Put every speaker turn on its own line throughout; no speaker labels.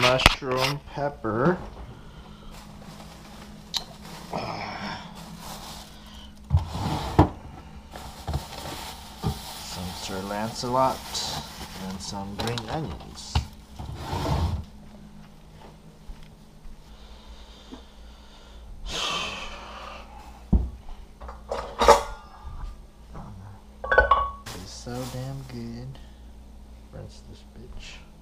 mushroom pepper. Some Sir Lancelot and some green onions. So damn good. Rinse this bitch.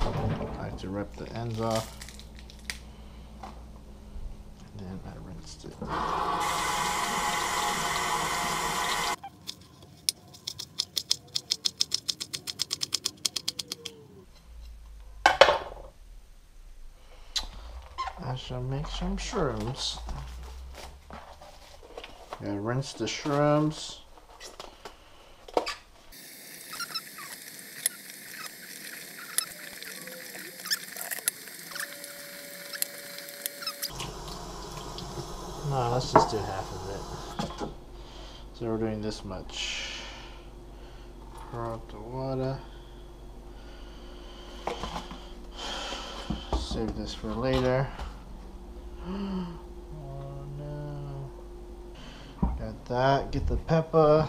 I have to rip the ends off. And then I rinsed it. I shall make some shrooms. Gotta rinse the shrooms. No, let's just do half of it. So we're doing this much. Pour out the water. Save this for later. Oh no. Got that. Get the pepper.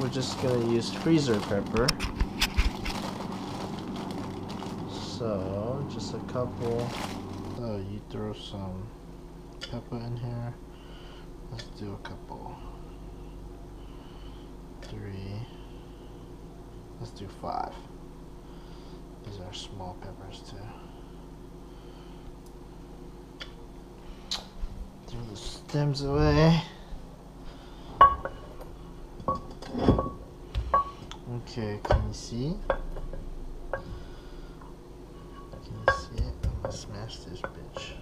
We're just gonna use freezer pepper. So, just a couple. So, you throw some pepper in here. Let's do a couple. Three. Let's do five. These are small peppers too. Throw the stems away. Okay, can you see? Can you see it? I'm gonna smash this bitch.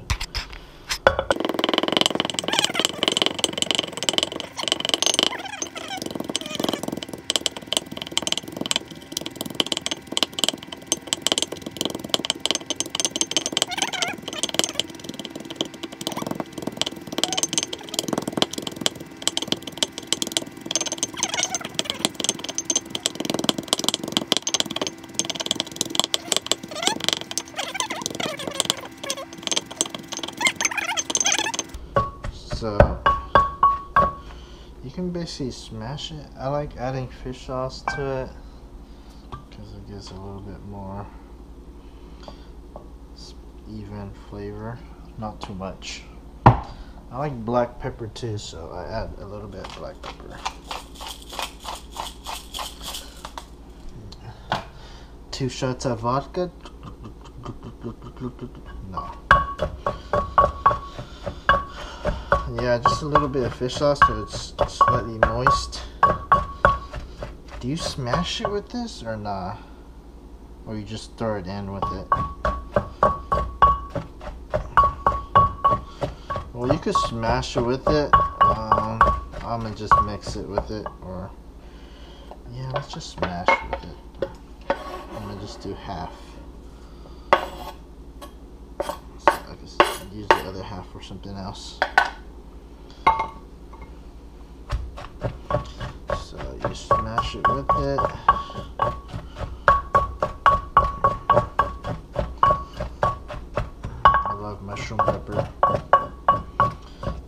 So uh, you can basically smash it. I like adding fish sauce to it because it gives a little bit more even flavor. Not too much. I like black pepper too, so I add a little bit of black pepper. Two shots of vodka. Yeah, just a little bit of fish sauce so it's slightly moist. Do you smash it with this or nah? Or you just throw it in with it? Well, you could smash it with it. Um, I'm gonna just mix it with it, or yeah, let's just smash with it. I'm gonna just do half. So I can use the other half for something else. So you smash it with it. I love mushroom pepper.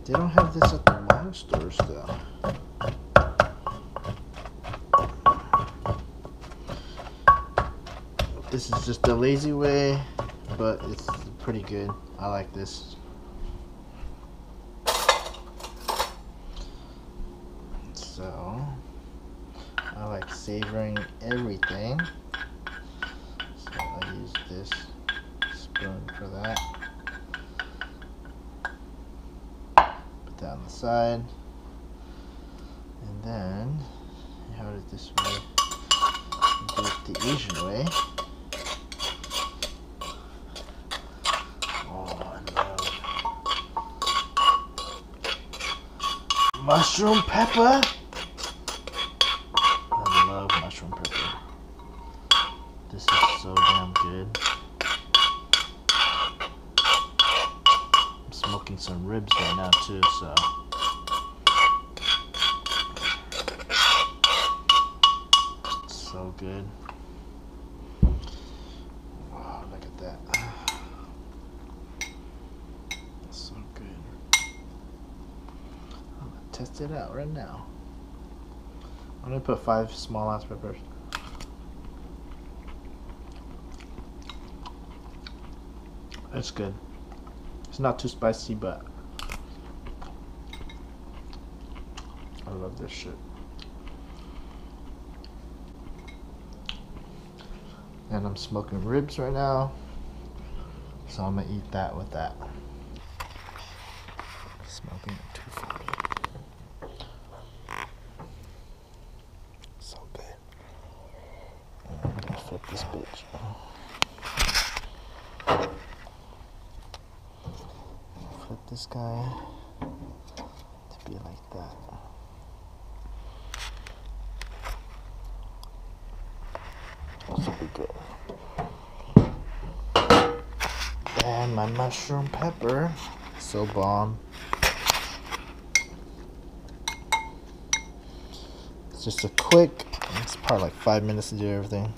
They don't have this at the wine stores though. This is just the lazy way, but it's pretty good. I like this. So, I like savoring everything. So I use this spoon for that. Put that on the side. And then, hold it this way. Do it the Asian way. Oh, love mushroom pepper. This is so damn good. I'm smoking some ribs right now too, so. So good. Wow, look at that. so good. I'm gonna test it out right now. I'm gonna put five small ass peppers. It's good. It's not too spicy, but I love this shit. And I'm smoking ribs right now. So I'm gonna eat that with that. Smoking at 240. So good. I'm gonna flip this bitch. This guy to be like that. This will be good. And my mushroom pepper. So bomb. It's just a quick, it's probably like five minutes to do everything.